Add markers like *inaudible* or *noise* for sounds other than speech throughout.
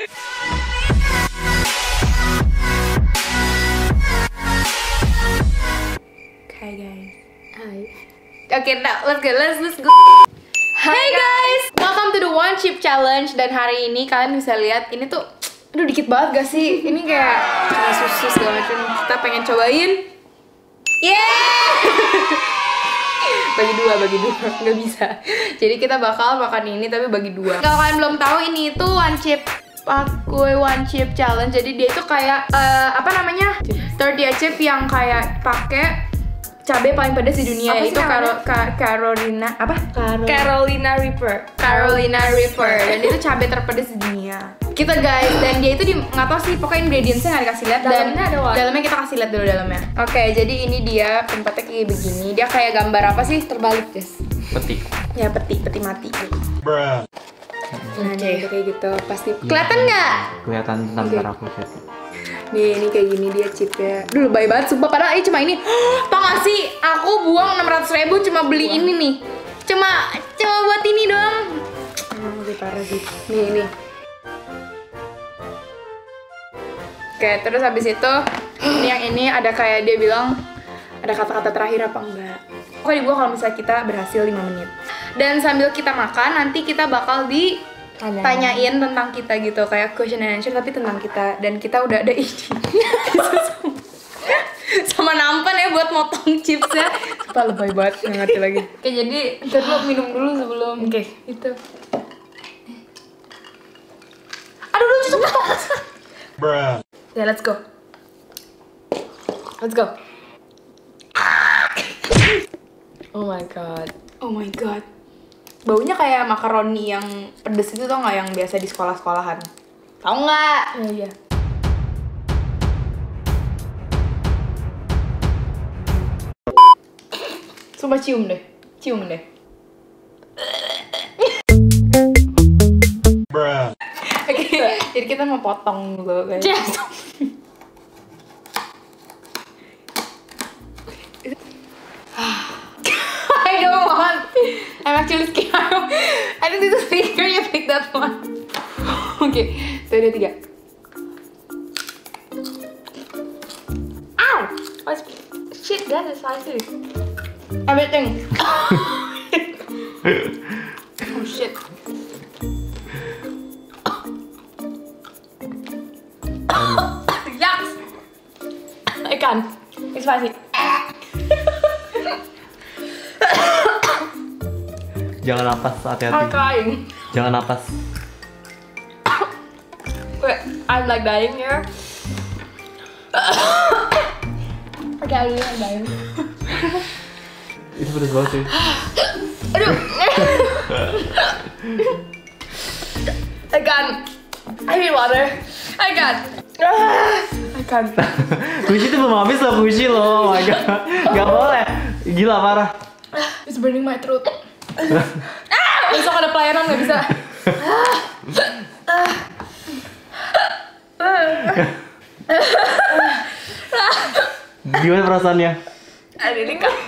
Hai guys. Hai. Oke, nah, let's go, let's let's go. Hey guys, welcome to the One Chip Challenge dan hari ini kalian bisa lihat ini tuh, aduh dikit banget gak sih? Ini kayak susu segala macam. Kita pengen cobain. Yeah! *laughs* bagi dua, bagi dua, nggak bisa. Jadi kita bakal makan ini tapi bagi dua. Kalau kalian belum tahu ini itu One Chip Pakue One Chip Challenge. Jadi dia itu kayak eh, apa namanya? Tortilla chip yang kayak pakai cabai paling pedas di dunia Apa namanya? Caro- Ka- Carolina apa? Carol. Carolina Reaper. Carolina Reaper dan itu cabai terpedas di dunia. Kita guys dan dia itu di nggak tahu sih pokoknya ingredientsnya nggak dikasih lihat dan Dalamnya ada what? dalamnya kita kasih lihat dulu dalamnya. Oke jadi ini dia tempatnya kayak begini. Dia kayak gambar apa sih terbalik guys? Petik. Ya peti peti mati. Bruh. Nah dia kayak gitu pasti kelihatan nggak? Kelihatan bentar aku chat. Nih, ini kayak gini dia chipnya. Duh, lebay banget sumpah. Padahal ini cuma ini. *gasps* Tau gak sih, aku buang 600 ribu cuma beli ini nih. Cuma, cuma buat ini doang. Emang lebih parah sih. Nih, ini. Oke, terus habis itu, ini yang ini ada kayak dia bilang, ada kata-kata terakhir apa enggak. Pokoknya dibuang kalau misalnya kita berhasil 5 menit. Dan sambil kita makan, nanti kita bakal di Tanya. tanyain tentang kita gitu kayak question and answer tapi tentang kita. Dan kita udah ada ini *laughs* sama nampan ya buat motong chipsnya. Sumpah lebay banget nggak ngerti lagi. Oke jadi ntar lo minum dulu sebelum oke. itu. Aduh lucu sumpah. Bruh. ya let's go. Let's go. Oh my god. oh my god baunya kayak makaroni yang pedes itu tau nggak yang biasa di sekolah-sekolahan tau nggak Oh iya. Sumpah cium deh, cium deh. Oke, jadi kita mau potong dulu guys. I'm *laughs* actually *laughs* scared. I think this is bigger. You pick that one. Oke, satu dua tiga. Ow! Oh, shit, that is spicy. Everything. *laughs* oh shit. Um. *coughs* Yucks! I can't. It's spicy. Jangan napas, I'm hati-hati. crying. Jangan napas. Wait, I'm like dying here. okay, I'm like dying. Itu pedes banget sih. Aduh. I can't. I need water. I can't. I can't. Kushi itu belum habis loh, Kushi loh. Oh my god. Gak boleh. Gila parah. It's burning my throat. Ah! Besok ada pelayanan nggak bisa. Gimana perasaannya? I really can't.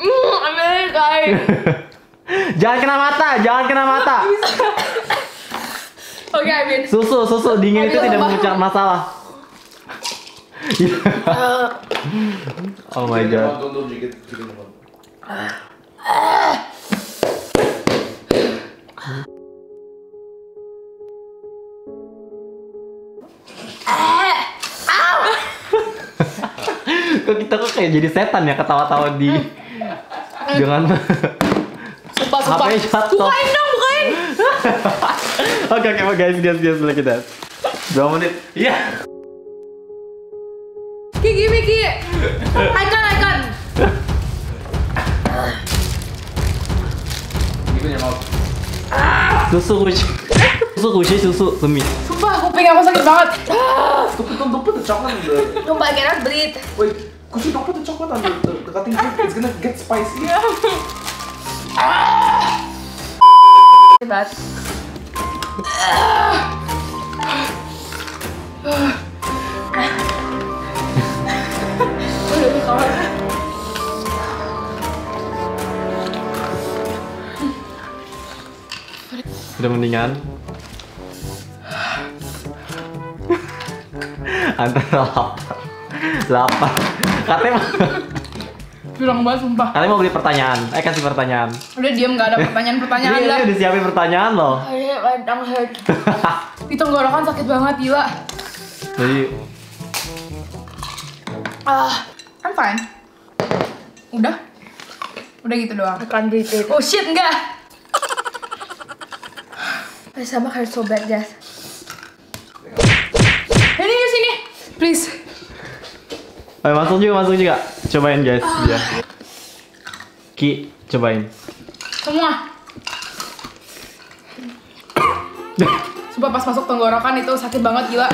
Mm, I'm really dying. jangan kena mata, jangan kena mata. Oke, I mean. Susu, susu dingin itu tidak memecah masalah. oh my god. *laughs* Kok kita kok kayak jadi setan ya ketawa-tawa di Jangan Sumpah, sumpah. HP jatuh. Bukain dong, bukain. *laughs* Oke oke guys guys guys look at that. Dua menit. Iya. Kiki, Susu kushi. Susu kushi susu demi. Sumpah, kuping aku sakit banget. Ah, Don't, don't, don't put the chocolate in the. Sumpah, I cannot breathe. Wait, could you don't put the chocolate on the, the, the cutting board? It's gonna get spicy. Bad. Udah Sudah mendingan. antara lapar. Lapar. Katanya mau, Bilang banget sumpah. katanya mau beli pertanyaan. Eh kasih pertanyaan. Udah diem gak ada pertanyaan-pertanyaan *laughs* Ini, lah. ini udah siapin pertanyaan loh. Di *laughs* tenggorokan sakit banget gila. Jadi Ah, I'm fine. Udah? Udah gitu doang. I can't breathe it. Oh shit, enggak. My stomach hurts so bad, guys. Ini di sini. Please. Ayo masuk juga, masuk juga. Cobain guys, ya. Ki, cobain. Semua. Sumpah pas masuk tenggorokan itu sakit banget gila.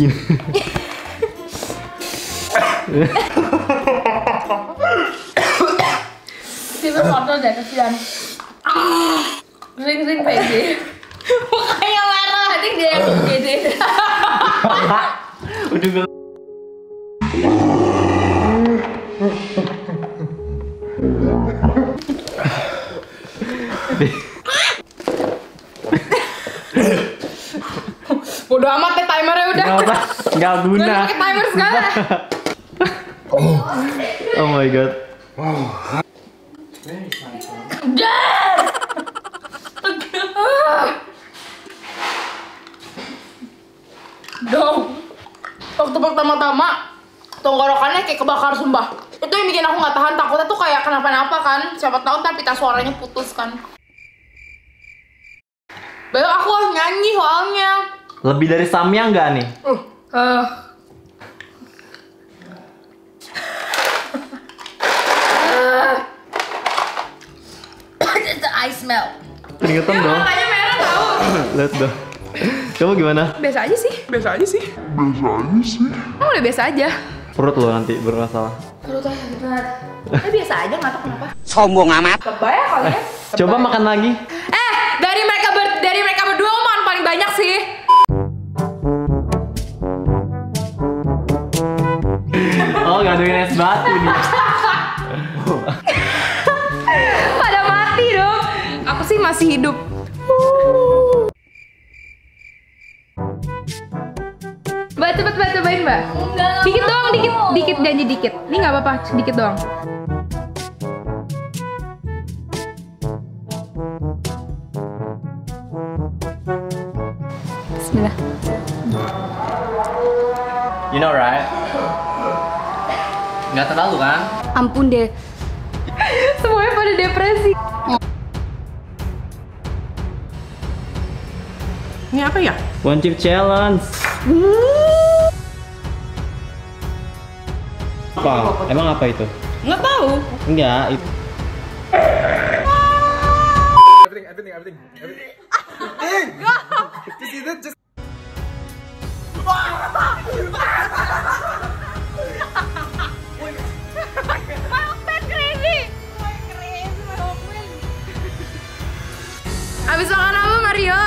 Gini. Fever kotor deh, kesian. Ring-ring PG. Mukanya *laughs* merah. I think dia yang UGD. *laughs* Udah gue Bodoh amat deh timernya udah. Nggak apa, nggak guna. Pakai timer segala. Oh my god. Dong. Pertama-tama tenggorokannya kayak kebakar sumpah. Itu yang bikin aku nggak tahan takutnya tuh kayak kenapa-napa kan. Siapa tahu ntar pita suaranya putus kan. Baru aku harus nyanyi soalnya. Lebih dari Samyang nggak nih? Eh. *coughs* The ice melt. Keringetan dong. Matanya merah tau. *coughs* Lihat dong. *coughs* Kamu gimana? Biasa aja sih. Biasa aja sih. Emang udah biasa aja. Perut lo nanti bermasalah. Perut saya sakit banget. Eh biasa aja, nggak tahu kenapa. Sombong amat. Lebay ya kalian. Coba makan lagi. Eh, dari mereka ber dari mereka berdua lo makan paling banyak sih. Oh, ngaduin es batu nih. *laughs* Pada mati dong. Aku sih masih hidup. Janji dikit. Ini nggak apa-apa, dikit doang. Bismillah. You know right? Nggak terlalu kan? Ampun deh. Semuanya pada depresi. Ini apa ya? One chip challenge. Apa? Emang apa itu? Nggak tahu. Enggak, itu. Everything, everything, everything. everything. Everything! Just eat it, just... Abis makan apa Mario?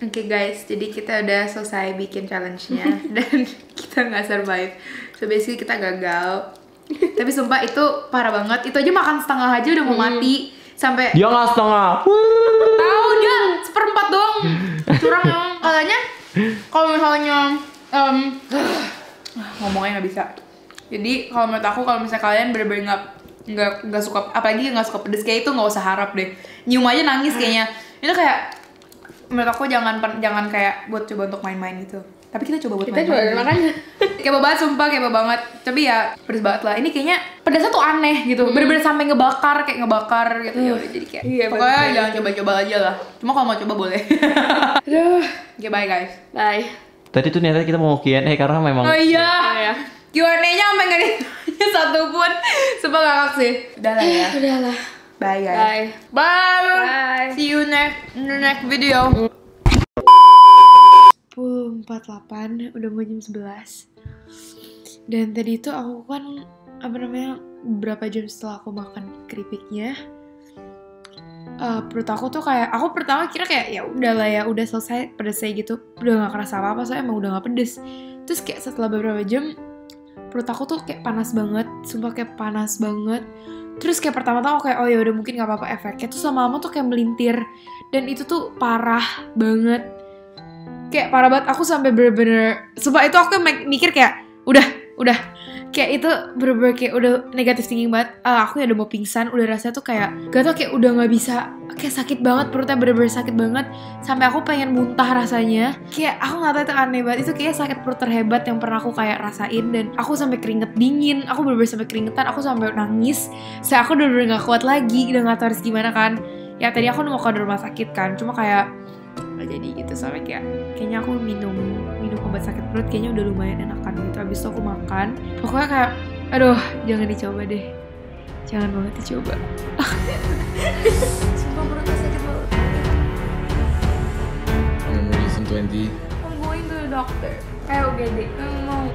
Oke guys, jadi kita udah selesai bikin challenge-nya *laughs* dan kita nggak survive. So basically kita gagal. Tapi sumpah itu parah banget. Itu aja makan setengah aja udah mau mati. Sampai Dia nggak setengah. tahu dia seperempat doang. Curang emang. Katanya kalau misalnya em, ngomongnya nggak bisa. Jadi kalau menurut aku kalau misalnya kalian bener-bener nggak nggak nggak suka apalagi nggak suka pedes kayak itu nggak usah harap deh. Nyium aja nangis kayaknya. Itu kayak menurut aku jangan jangan kayak buat coba untuk main-main gitu. Tapi kita coba buat Kita coba main-main. makanya. *laughs* Kayak banget sumpah kayak banget. Tapi ya pedes banget lah. Ini kayaknya pedasnya tuh aneh gitu. Bener-bener sampai ngebakar kayak ngebakar gitu. Ya udah jadi kayak. Iya, Pokoknya bener. jangan coba-coba aja lah. Cuma kalau mau coba boleh. *laughs* Aduh. Oke, bye guys. Bye. Tadi tuh niatnya kita mau Q&A karena memang Oh iya. ya. Q&A-nya sampai nggak ditanya *laughs* satu pun. Sumpah ngakak sih. Udah lah ya. Udahlah. Bye guys. Bye. Bye. Bye. See you next in the next video. 10.48 udah mau jam 11 dan tadi itu aku kan apa namanya beberapa jam setelah aku makan keripiknya eh, perut aku tuh kayak aku pertama kira kayak ya udah lah ya udah selesai pedesnya gitu. Udah nggak kerasa apa apa soalnya emang udah nggak pedes. Terus kayak setelah beberapa jam perut aku tuh kayak panas banget sumpah kayak panas banget. Terus kayak pertama-tama aku kayak oh ya udah mungkin nggak apa-apa. Efeknya terus lama-lama tuh kayak melintir. Dan itu tuh parah banget kayak parah banget. Aku sampai bener-bener sumpah itu aku mikir kayak udah udah. Kayak itu bener-bener kayak udah negatif thinking banget. Ah, aku ya udah mau pingsan udah rasanya tuh kayak gak tau kayak udah nggak bisa kayak sakit banget perutnya bener-bener sakit banget. Sampai aku pengen muntah rasanya. Kayak aku nggak tahu itu aneh banget. Itu kayak sakit perut terhebat yang pernah aku kayak rasain. Dan aku sampai keringet dingin. Aku bener-bener sampai keringetan. Aku sampai nangis. Saya aku udah bener nggak kuat lagi. Udah nggak tahu harus gimana kan. Ya tadi aku mau ke rumah sakit kan. Cuma kayak nggak jadi gitu. Soalnya kayak kayaknya aku minum minum obat sakit perut kayaknya udah lumayan enakan gitu. Habis itu aku makan. Pokoknya kayak aduh jangan dicoba deh. Jangan banget dicoba. *laughs* Sumpah perutnya sakit banget I'm listen 20. I'm going to the doctor. Kayak UGD mau